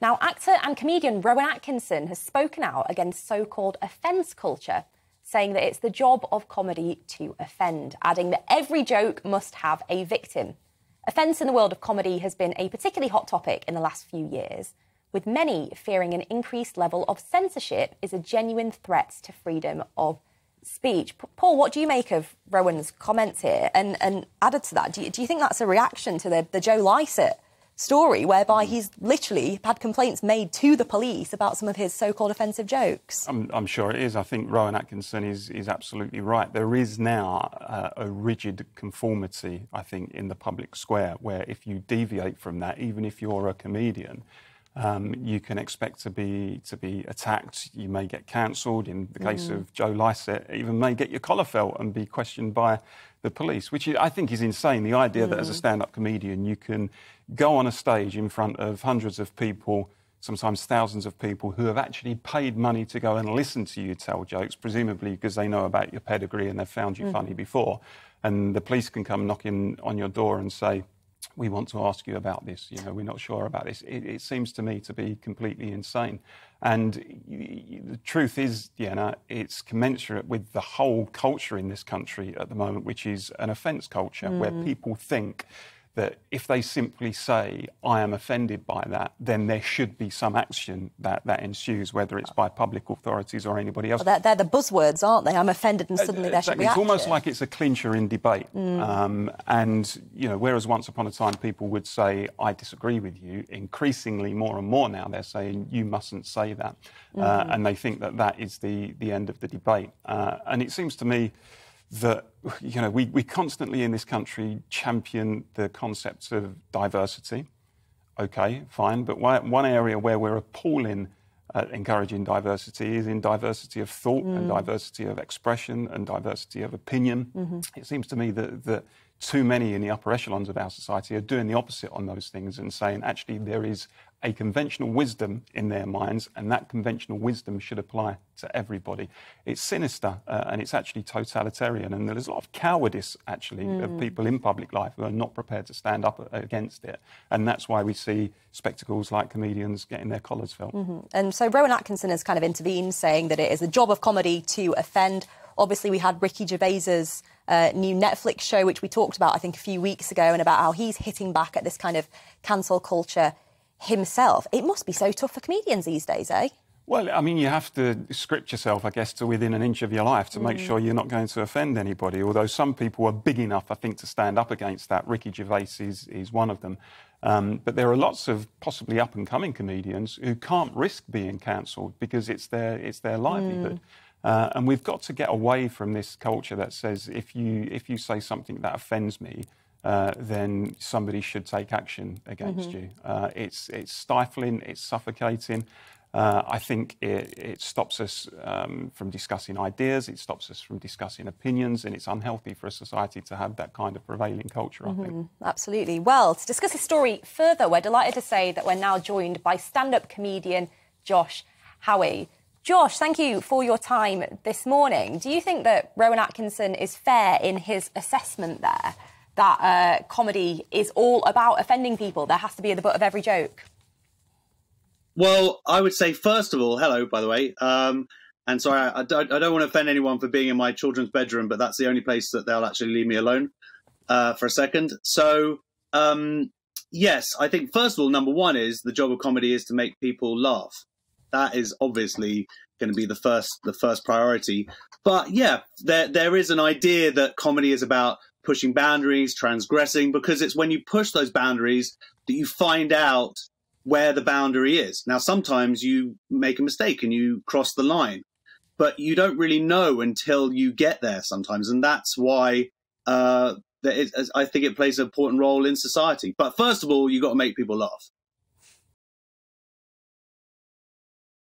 Now, actor and comedian Rowan Atkinson has spoken out against so called offence culture, saying that it's the job of comedy to offend, adding that every joke must have a victim. Offence in the world of comedy has been a particularly hot topic in the last few years, with many fearing an increased level of censorship is a genuine threat to freedom of speech. Paul, what do you make of Rowan's comments here? And, and added to that, do you, do you think that's a reaction to the, the Joe Lycett story, whereby he's literally had complaints made to the police about some of his so-called offensive jokes? I'm, I'm sure it is. I think Rowan Atkinson is, is absolutely right. There is now uh, a rigid conformity, I think, in the public square, where if you deviate from that, even if you're a comedian, um, you can expect to be to be attacked. You may get cancelled. In the case mm. of Joe Lycett, even may get your collar felt and be questioned by the police, which I think is insane. The idea mm. that as a mm. stand-up comedian you can go on a stage in front of hundreds of people, sometimes thousands of people who have actually paid money to go and listen to you tell jokes, presumably because they know about your pedigree and they've found you mm. funny before, and the police can come knocking on your door and say we want to ask you about this. You know, we're not sure about this. It, it seems to me to be completely insane. And the truth is, Deanna, it's commensurate with the whole culture in this country at the moment, which is an offence culture mm. where people think that if they simply say, I am offended by that, then there should be some action that, that ensues, whether it's by public authorities or anybody else. Well, they're, they're, the buzzwords, aren't they? I'm offended and suddenly uh, there should be It's almost like it's a clincher in debate. Mm. Um, and, you know, whereas once upon a time people would say, I disagree with you, increasingly more and more now they're saying, you mustn't say that. Mm. Uh, and they think that that is the, the end of the debate. Uh, and it seems to me that you know we, we constantly in this country champion the concepts of diversity. Okay, fine, but one area where we're appalling at encouraging diversity is in diversity of thought mm. and diversity of expression and diversity of opinion. Mm-hmm. It seems to me that, that too many in the upper echelons of our society are doing the opposite on those things and saying actually there is a conventional wisdom in their minds, and that conventional wisdom should apply to everybody. It's sinister uh, and it's actually totalitarian, and there's a lot of cowardice actually mm. of people in public life who are not prepared to stand up against it, and that's why we see spectacles like comedians getting their collars felt. Mm-hmm. And so Rowan Atkinson has kind of intervened, saying that it is the job of comedy to offend. Obviously, we had Ricky Gervais's uh, new Netflix show, which we talked about, I think, a few weeks ago, and about how he's hitting back at this kind of cancel culture himself. It must be so tough for comedians these days, eh? Well, I mean, you have to script yourself, I guess, to within an inch of your life to mm. make sure you're not going to offend anybody. Although some people are big enough, I think, to stand up against that. Ricky Gervais is, is one of them. Um, but there are lots of possibly up and coming comedians who can't risk being cancelled because it's their, it's their livelihood. Mm. Uh, and we've got to get away from this culture that says if you, if you say something that offends me, uh, then somebody should take action against mm-hmm. you. Uh, it's, it's stifling, it's suffocating. Uh, I think it, it stops us um, from discussing ideas, it stops us from discussing opinions, and it's unhealthy for a society to have that kind of prevailing culture, mm-hmm. I think. Mm-hmm. Absolutely. Well, to discuss this story further, we're delighted to say that we're now joined by stand up comedian Josh Howie. Josh, thank you for your time this morning. Do you think that Rowan Atkinson is fair in his assessment there? That uh, comedy is all about offending people. There has to be the butt of every joke. Well, I would say, first of all, hello, by the way. Um, and sorry, I, I, don't, I, don't, want to offend anyone for being in my children's bedroom, but that's the only place that they'll actually leave me alone uh, for a second. So, um, yes, I think, first of all, number one is the job of comedy is to make people laugh. That is obviously going to be the first the first priority. But yeah, there there is an idea that comedy is about pushing boundaries, transgressing, because it's when you push those boundaries that you find out where the boundary is. Now, sometimes you make a mistake and you cross the line, but you don't really know until you get there sometimes. And that's why uh, I think it plays an important role in society. But first of all, you've got to make people laugh.